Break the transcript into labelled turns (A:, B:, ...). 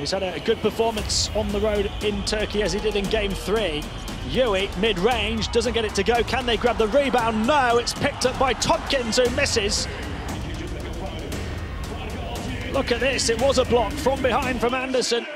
A: He's had a good performance on the road in Turkey as he did in game three. Llull, mid-range, doesn't get it to go. Can they grab the rebound? No, it's picked up by Thompkins who misses. Look at this, it was a block from behind from Anderson.